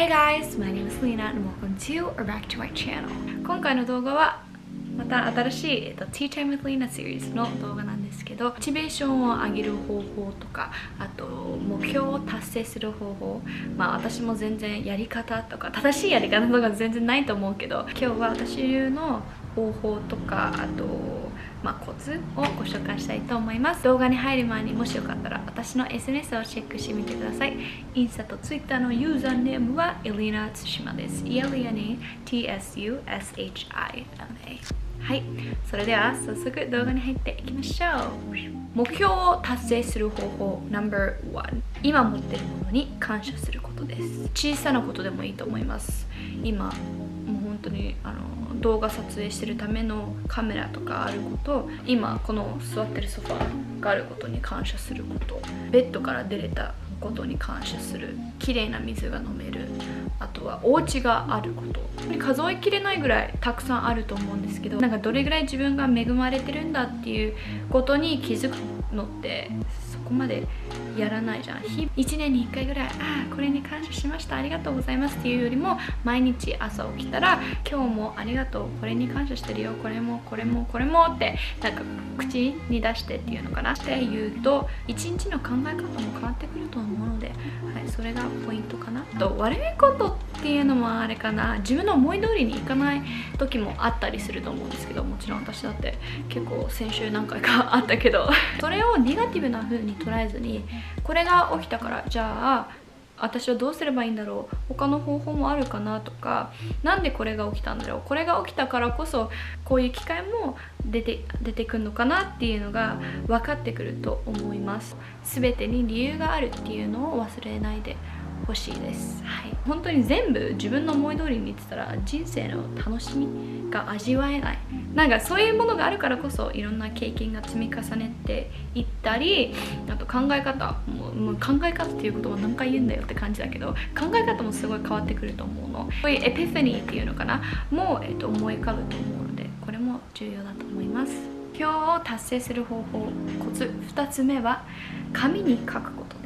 Hey guys, my name is Lena and welcome to or back to my channel. 今回の動画はまた新しい、えっと、Tea Time with Lena シリーズの動画なんですけどモチベーションを上げる方法とかあと目標を達成する方法まあ私も全然やり方とか正しいやり方とか全然ないと思うけど今日は私流の方法とかあとまあ、コツをご紹介したいと思います。動画に入る前にもしよかったら私の SNS をチェックしてみてください。インスタとツイッターのユーザーネームはエリナ・ツシマです。ELENA-TSUSHIMA はい。それでは早速動画に入っていきましょう。目標を達成する方法 No.1 今持ってるものに感謝することです。小さなことでもいいと思います。今もう本当にあの動画撮影してるためのカメラとかあること今この座ってるソファーがあることに感謝すること。ベッドから出れたことに感謝する綺麗な水が飲める。あとはお家があること数えきれないぐらいたくさんあると思うんですけどなんかどれぐらい自分が恵まれてるんだっていうことに気づくのってそこまでやらないじゃん。1年に1回ぐらいああこれに感謝しましたありがとうございますっていうよりも毎日朝起きたら今日もありがとうこれに感謝してるよこれもこれもこれもってなんか口に出してっていうのかなって言うと一日の考え方も変わってくると思うので、はい、それがポイントかな。と悪いことっていうのもあれかな。自分の思い通りにいかない時もあったりすると思うんですけどもちろん私だって結構先週何回かあったけどそれをネガティブな風に捉えずにこれが起きたからじゃあ私はどうすればいいんだろう？他の方法もあるかなとか何でこれが起きたんだろう？これが起きたからこそこういう機会も出て出てくるのかなっていうのが分かってくると思います。全てに理由があるっていうのを忘れないでほしいです、はい、本当に全部自分の思い通りに言ってたら人生の楽しみが味わえない。なんかそういうものがあるからこそいろんな経験が積み重ねていったりあと考え方もう考え方っていうことは何回言うんだよって感じだけど考え方もすごい変わってくると思うの。こういうエピファニーっていうのかな？もう、えっと、思い浮かぶと思うのでこれも重要だと思います。目標を達成する方法コツ2つ目は紙に書くこと。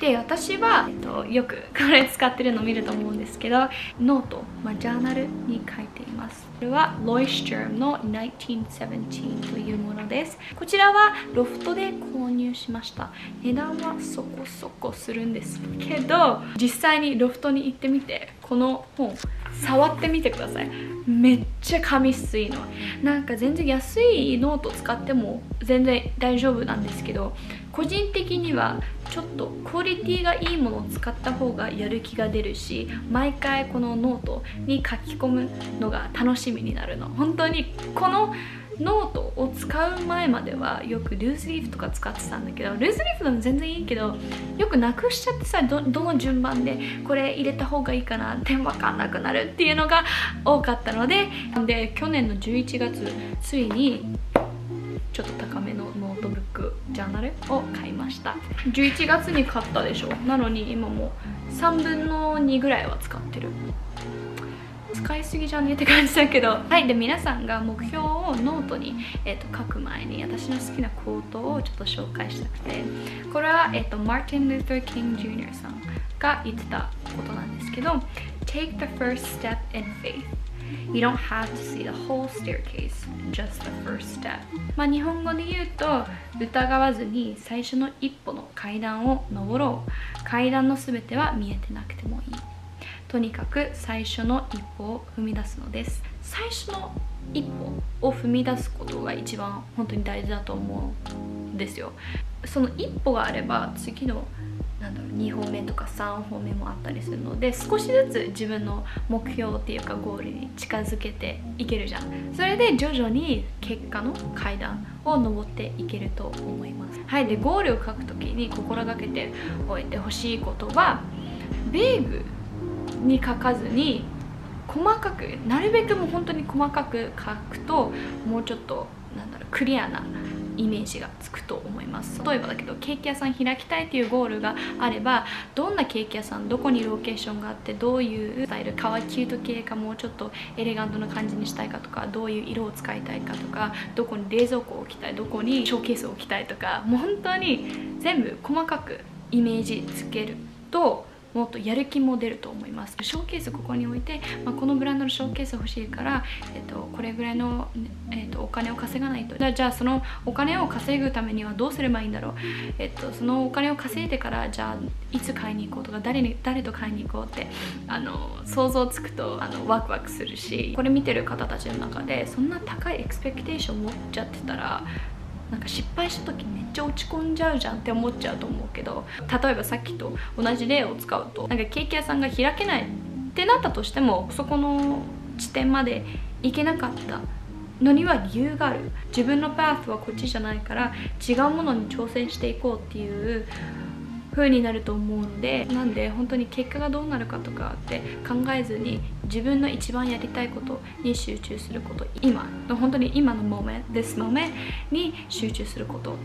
で私は、えっと、よく これ使ってるの見ると思うんですけどノート、まあ、ジャーナルに書いています。これはロイヒトトゥルムの1917というものです。こちらはロフトで購入しました。値段はそこそこするんですけど実際にロフトに行ってみてこの本触ってみてください。めっちゃ紙質いいの。なんか全然安いノート使っても全然大丈夫なんですけど個人的にはちょっとクオリティがいいものを使った方がやる気が出るし毎回このノートに書き込むのが楽しみになるの。本当にこのノートを使う前まではよくルーズリーフとか使ってたんだけどルーズリーフでも全然いいけどよくなくしちゃってさどの順番でこれ入れた方がいいかなって分かんなくなるっていうのが多かったのでで去年の11月ついにちょっと高めのジャーナル？を買いました。11月に買ったでしょ。なのに今もう3分の2ぐらいは使ってる。使いすぎじゃね？えって感じだけど。はいで皆さんが目標をノートに、えーと、書く前に私の好きなコートをちょっと紹介したくて。これは、えーと、マーティン・ルーター・キング・ジュニアさんが言ってたことなんですけど Take the first step in faith. You don't have to see the whole staircase, just the first step. まあ日本語で言うと疑わずに最初の一歩の階段を登ろう。階段の全ては見えてなくてもいい。とにかく最初の一歩を踏み出すのです最初の一歩を踏み出すことが一番本当に大事だと思うんですよその一歩があれば次のなんだろう2歩目とか3歩目もあったりするので少しずつ自分の目標っていうかゴールに近づけていけるじゃん。それで徐々に結果の階段を登っていけると思います。はいでゴールを書く時に心がけておいてほしいことはベーグに書かずに細かくなるべくもう本当に細かく書くともうちょっとなんだろうクリアなイメージがつくと思います。例えばだけどケーキ屋さん開きたいっていうゴールがあればどんなケーキ屋さんどこにロケーションがあってどういうスタイル革キュート系かもうちょっとエレガントな感じにしたいかとかどういう色を使いたいかとかどこに冷蔵庫を置きたいどこにショーケースを置きたいとかもう本当に全部細かくイメージつけるともっとやる気も出ると思います。ショーケースここに置いて、まあ、このブランドのショーケース欲しいから、えっと、これぐらいの、えっと、お金を稼がないと。じゃあそのお金を稼ぐためにはどうすればいいんだろう、えっと、そのお金を稼いでからじゃあいつ買いに行こうとか誰に誰と買いに行こうってあの想像つくとあのワクワクするし。これ見てる方たちの中でそんな高いエクスペクテーション持っちゃってたらなんか失敗した時めっちゃ落ち込んじゃうじゃんって思っちゃうと思うけど例えばさっきと同じ例を使うとなんかケーキ屋さんが開けないってなったとしてもそこの地点まで行けなかったのには理由がある。自分のパースはこっちじゃないから違うものに挑戦していこうっていう風になると思うのでなんで本当に結果がどうなるかとかって考えずに自分の一番やりたいことに集中すること今の本当に今のモメですモメに集中すること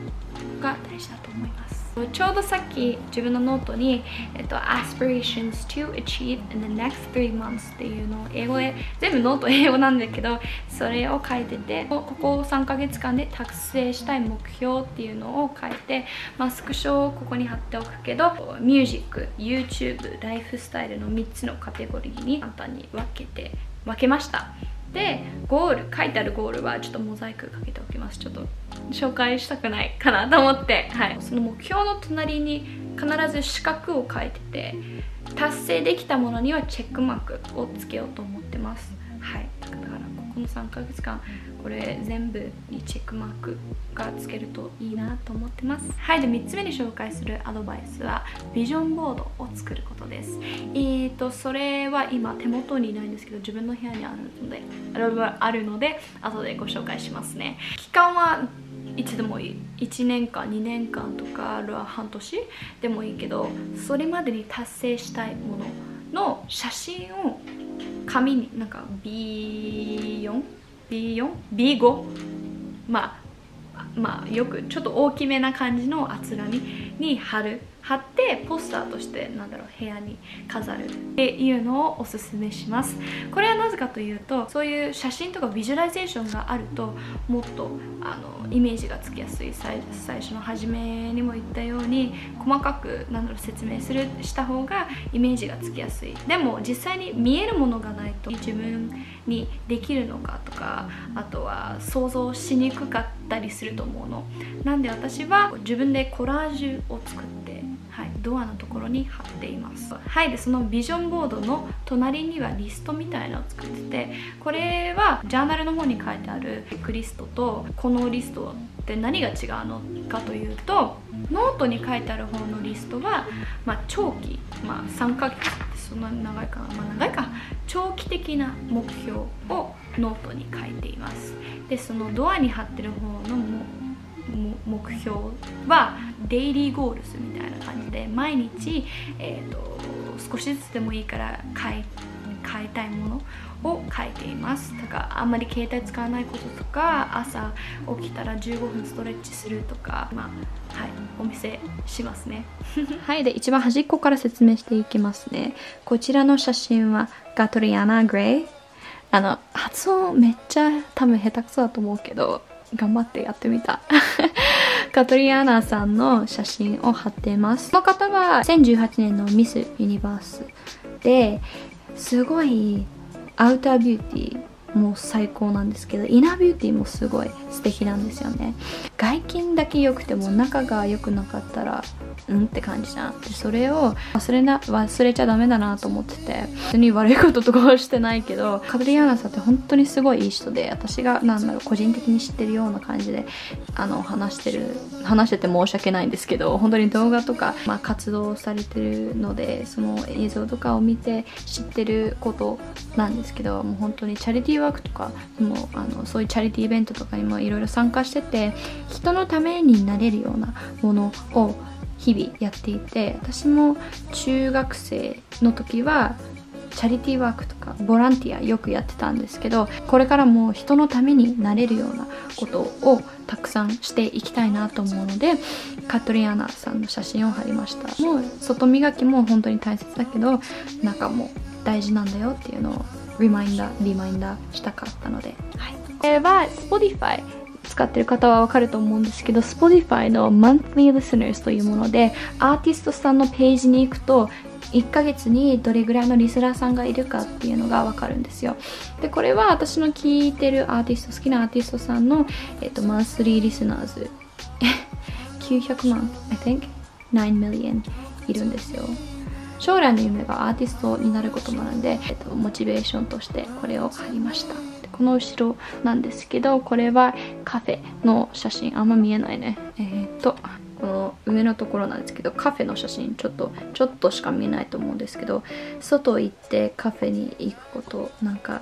が大事だと思います。ちょうどさっき自分のノートに、えっと、aspirations to achieve in the next three months っていうのを英語で全部ノート英語なんだけどそれを書いててここ3ヶ月間で達成したい目標っていうのを書いて、まあ、スクショをここに貼っておくけどミュージック YouTube ライフスタイルの3つのカテゴリーに簡単に分けて分けました。でゴール書いてあるゴールはちょっとモザイクかけておきます。ちょっと紹介したくないかなと思って、はい、その目標の隣に必ず四角を書いてて達成できたものにはチェックマークをつけようと思ってます。はい。だからこの3ヶ月間これ全部にチェックマークがつけるといいなと思ってます。はいで3つ目に紹介するアドバイスはビジョンボードを作ることです。えーとそれは今手元にないんですけど自分の部屋にあるのであるので後でご紹介しますね。期間はいつでもいい。1年間2年間とかあるいは半年でもいいけどそれまでに達成したいものの写真を紙になんか B4B4B5 まあまあよくちょっと大きめな感じの厚紙に貼る。貼ってポスターとしてなんだろう部屋に飾るっていうのをおすすめします。これはなぜかというとそういう写真とかビジュアライゼーションがあるともっとあのイメージがつきやすい最初の初めにも言ったように細かくなんだろう説明するした方がイメージがつきやすい。でも実際に見えるものがないと自分にできるのかとかあとは想像しにくかったりすると思うの。なんで私は自分でコラージュを作ってはい、ドアのところに貼っています。はいでそのビジョンボードの隣にはリストみたいなのを作っててこれはジャーナルの方に書いてあるチェックリストとこのリストって何が違うのかというとノートに書いてある方のリストは、まあ、長期、まあ、3ヶ月ってそんなに長いかな、まあ、長いか。長期的な目標をノートに書いています。でそのドアに貼ってる方の目標はデイリーゴールスみたいな感じで毎日、えーと、少しずつでもいいから買いたいものを書いています。だからあんまり携帯使わないこととか朝起きたら15分ストレッチするとかまあはいお見せしますね。はいで一番端っこから説明していきますね。こちらの写真はガトリアナ・グレイ。あの発音めっちゃ多分下手くそだと思うけど頑張ってやってみた。カトリアーナさんの写真を貼ってます。この方は2018年のミスユニバースですごいアウタービューティーも最高なんですけどイナービューティーもすごい素敵なんですよね。外見だけ良くても中が良くなかったらうんって感じじゃんでそれを忘れな忘れちゃダメだなと思ってて別に悪いこととかはしてないけどカトリアーナさんって本当にすごいいい人で私がなんだろう個人的に知ってるような感じであの話してる話してて申し訳ないんですけど本当に動画とか、まあ、活動されてるのでその映像とかを見て知ってることなんですけどもう本当にチャリティーワークとかもあのそういうチャリティーイベントとかにもいろいろ参加してて人のためになれるようなものを日々やっていて私も中学生の時はチャリティーワークとかボランティアよくやってたんですけどこれからも人のためになれるようなことをたくさんしていきたいなと思うのでカトリアナさんの写真を貼りました。もう外磨きも本当に大切だけど中も大事なんだよっていうのをリマインダーリマインダーしたかったので、はい、これは Spotify 使ってる方はわかると思うんですけど Spotify の Monthly Listeners というものでアーティストさんのページに行くと1ヶ月にどれぐらいのリスナーさんがいるかっていうのが分かるんですよ。でこれは私の聴いてるアーティスト好きなアーティストさんの、えっと、マンスリーリスナーズ900万 I think 9 million いるんですよ。将来の夢がアーティストになることなので、えっと、モチベーションとしてこれを貼りました。この後ろなんですけどこれはカフェの写真。あんま見えないね。えー、っとこの上のところなんですけどカフェの写真ちょっとちょっとしか見えないと思うんですけど外行ってカフェに行くことなんか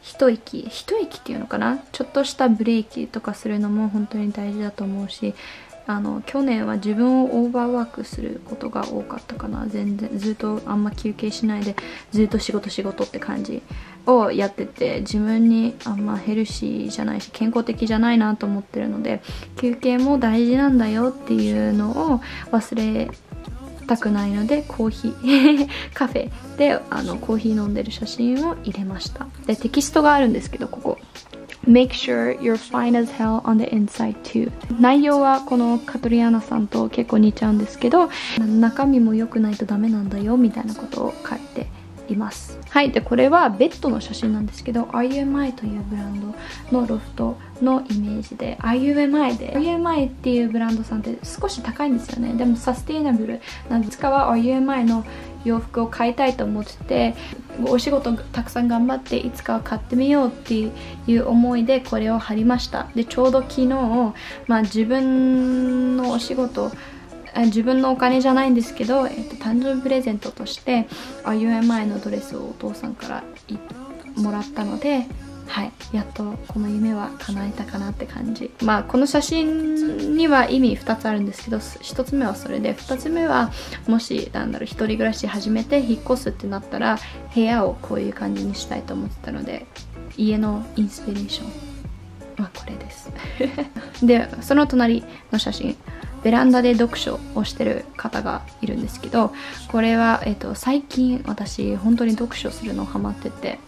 一息一息っていうのかな？ちょっとしたブレーキとかするのも本当に大事だと思うしあの去年は自分をオーバーワークすることが多かったかな。全然ずっとあんま休憩しないでずっと仕事仕事って感じをやってて自分にあんまヘルシーじゃないし健康的じゃないなと思ってるので休憩も大事なんだよっていうのを忘れたくないのでコーヒー カフェであのコーヒー飲んでる写真を入れました。でテキストがあるんですけどここ。Make sure you're fine as hell on the inside too. 内容はこのカトリアナさんと結構似ちゃうんですけど中身も良くないとダメなんだよみたいなことを書いています。はいでこれはベッドの写真なんですけど RUMI というブランドのロフトのイメージで RUMI で RUMI っていうブランドさんって少し高いんですよね。でもサステイナブルなんです。かは RUMI の洋服を買いたいと思っててお仕事たくさん頑張っていつかは買ってみようっていう思いでこれを貼りました。でちょうど昨日、まあ、自分のお仕事自分のお金じゃないんですけど、えっと、誕生日プレゼントとして UMI のドレスをお父さんからもらったのではい。やっとこの夢は叶えたかなって感じ。まあこの写真には意味2つあるんですけど1つ目はそれで2つ目はもしなんだろう一人暮らし始めて引っ越すってなったら部屋をこういう感じにしたいと思ってたので家のインスピレーションはこれです。でその隣の写真ベランダで読書をしてる方がいるんですけどこれは、えーと、最近私本当に読書するのハマってて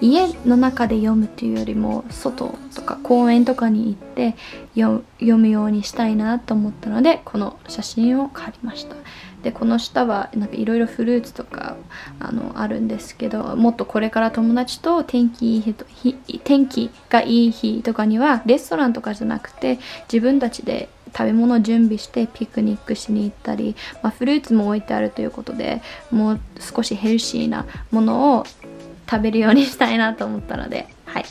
家の中で読むっていうよりも外とか公園とかに行って読むようにしたいなと思ったのでこの写真を借りました。でこの下はいろいろフルーツとかあのあるんですけどもっとこれから友達と天気いい日天気がいい日とかにはレストランとかじゃなくて自分たちで食べ物を準備してピクニックしに行ったり、まあ、フルーツも置いてあるということでもう少しヘルシーなものを食べるようにしたいなと思ったのではい。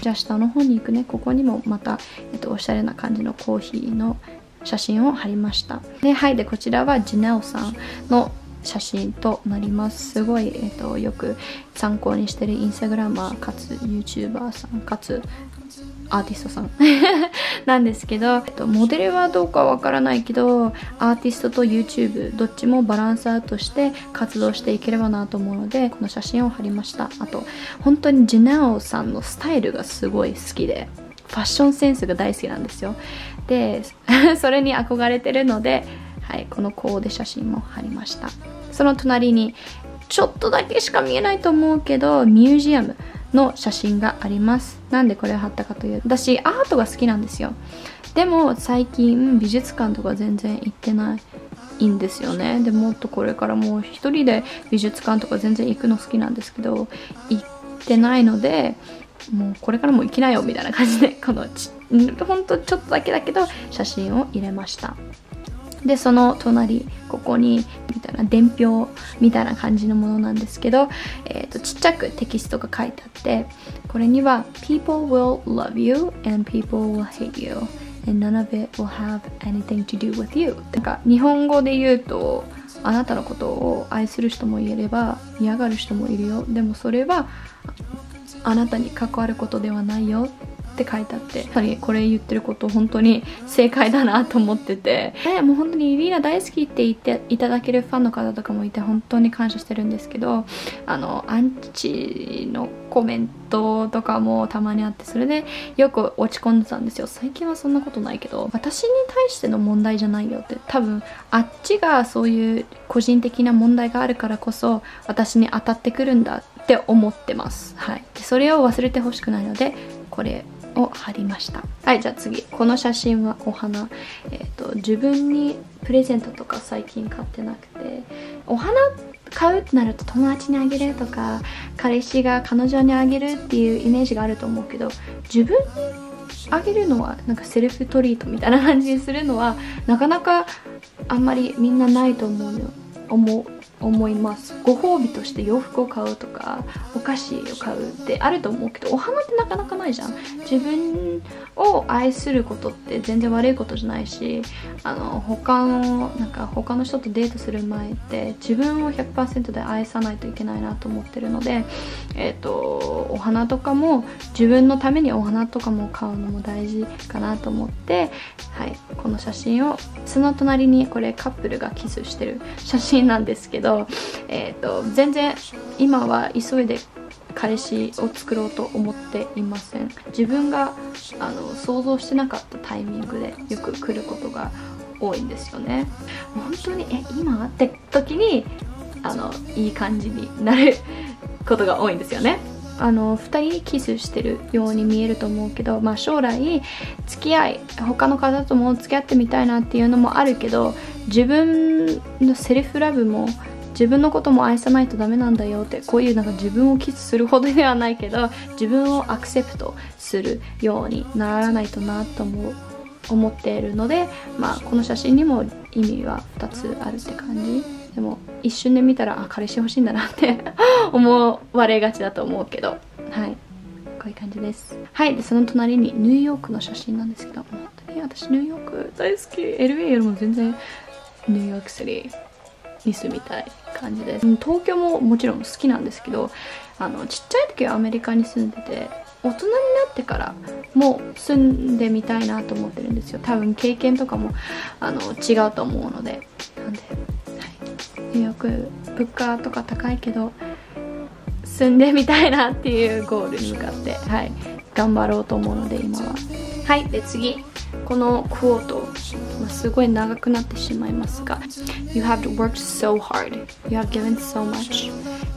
じゃあ下の方に行くね。ここにもまた、えっと、おしゃれな感じのコーヒーの写真を貼りました。ではい。でこちらはジネオさんの写真となります。すごい、えっと、よく参考にしてるインスタグラマーかつ YouTuber さんかつアーティストさん。なんですけど、えっと、モデルはどうかわからないけどアーティストと YouTube どっちもバランスアウトして活動していければなと思うのでこの写真を貼りました。あと本当にジナオさんのスタイルがすごい好きでファッションセンスが大好きなんですよ。で それに憧れてるので、はい、このコーデ写真も貼りました。その隣にちょっとだけしか見えないと思うけどミュージアム。の写真があります。なんでこれを貼ったかというと私アートが好きなんですよ。でも最近美術館とか全然行ってないんですよね。でもっとこれからもう一人で美術館とか全然行くの好きなんですけど行ってないのでもうこれからも行きなよみたいな感じでこのちほんとちょっとだけだけど写真を入れました。でその隣ここにみたいな伝票みたいな感じのものなんですけど、えーと、ちっちゃくテキストが書いてあってこれには People will love you and people will hate you and none of it will have anything to do with you. なんか日本語で言うとあなたのことを愛する人もいれば嫌がる人もいるよ。でもそれはあなたに関わることではないよ。って書いてあってやっぱりこれ言ってること本当に正解だなと思ってて。でもう本当にリーナ大好きって言っていただけるファンの方とかもいて本当に感謝してるんですけどあのアンチのコメントとかもたまにあってそれでよく落ち込んでたんですよ。最近はそんなことないけど私に対しての問題じゃないよって。多分あっちがそういう個人的な問題があるからこそ私に当たってくるんだって思ってます。はい。それを忘れてほしくないのでこれを貼りました。はいじゃあ次この写真はお花、えーと、自分にプレゼントとか最近買ってなくてお花買うってなると友達にあげるとか彼氏が彼女にあげるっていうイメージがあると思うけど自分にあげるのはなんかセルフトリートみたいな感じにするのはなかなかあんまりみんなないと思うよ。思う。思います。ご褒美として洋服を買うとかお菓子を買うってあると思うけどお花ってなかなかないじゃん。自分を愛することって全然悪いことじゃないしあの他のなんか他の人とデートする前って自分を100%で愛さないといけないなと思ってるのでえっ、ー、とお花とかも自分のためにお花とかも買うのも大事かなと思ってはいこの写真をその隣にこれカップルがキスしてる写真なんですけどど、えーと、全然今は急いで彼氏を作ろうと思っていません。自分があの想像してなかったタイミングでよく来ることが多いんですよね。本当にえ今って時にあのいい感じになることが多いんですよね。あの2人キスしてるように見えると思うけど、まあ、将来付き合い他の方とも付き合ってみたいなっていうのもあるけど自分のセルフラブも自分のことも愛さないとダメなんだよってこういうなんか自分をキスするほどではないけど自分をアクセプトするようにならないとなと思う思っているので、まあ、この写真にも意味は2つあるって感じ。でも一瞬で見たらあ彼氏欲しいんだなって 思われがちだと思うけど。はい。こういう感じです。はい。でその隣にニューヨークの写真なんですけど。本当に私ニューヨーク大好き。LA よりも全然ニューヨークシティに住みたい。感じです。東京ももちろん好きなんですけどあのちっちゃい時はアメリカに住んでて大人になってからも住んでみたいなと思ってるんですよ。多分経験とかもあの違うと思うので。なんで、はい、ニューヨーク物価とか高いけど住んでみたいなっていうゴールに向かって、はい、頑張ろうと思うので今は。はい。で次。このクォート、まあ、すごい長くなってしまいますが You have worked so hard You have given so much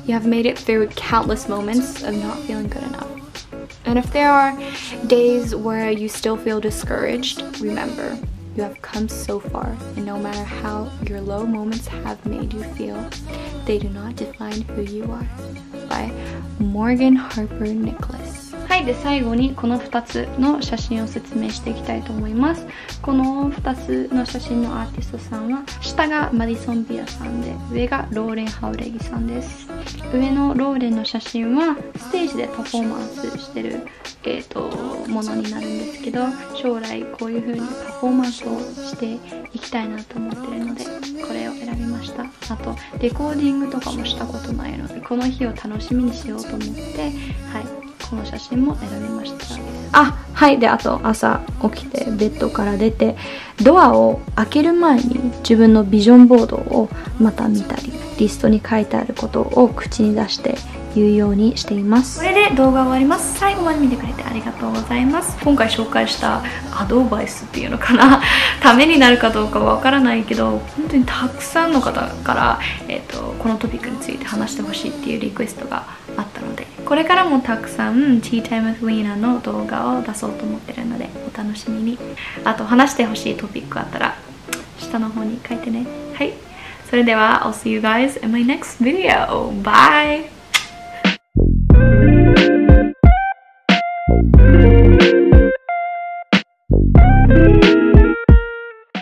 You have made it through countless moments of not feeling good enough And if there are days where you still feel discouraged, remember, you have come so far, and no matter how your low moments have made you feel, they do not define who you are. By Morgan Harper Nicholas. はいで最後にこの2つの写真を説明していきたいと思います。この2つの写真のアーティストさんは下がマディソン・ビアさんで上がローレン・ハウレギさんです。上のローレンの写真はステージでパフォーマンスしてる、えーと、ものになるんですけど将来こういう風にパフォーマンスをしていきたいなと思ってるのでこれを選びました。あとレコーディングとかもしたことないのでこの日を楽しみにしようと思ってはい。この写真も選びました。あはい。であと朝起きてベッドから出てドアを開ける前に自分のビジョンボードをまた見たりリストに書いてあることを口に出して言うようにしています。これで動画終わります。最後まで見てくれてありがとうございます。今回紹介したアドバイスっていうのかな。ためになるかどうかわからないけど本当にたくさんの方から、えーと、このトピックについて話してほしいっていうリクエストがあったのでこれからもたくさん Tea Time with Lena の動画を出そうと思ってるのでお楽しみにあと話してほしいトピックあったら下の方に書いてねはいそれでは I'll see you guys in my next video. Bye!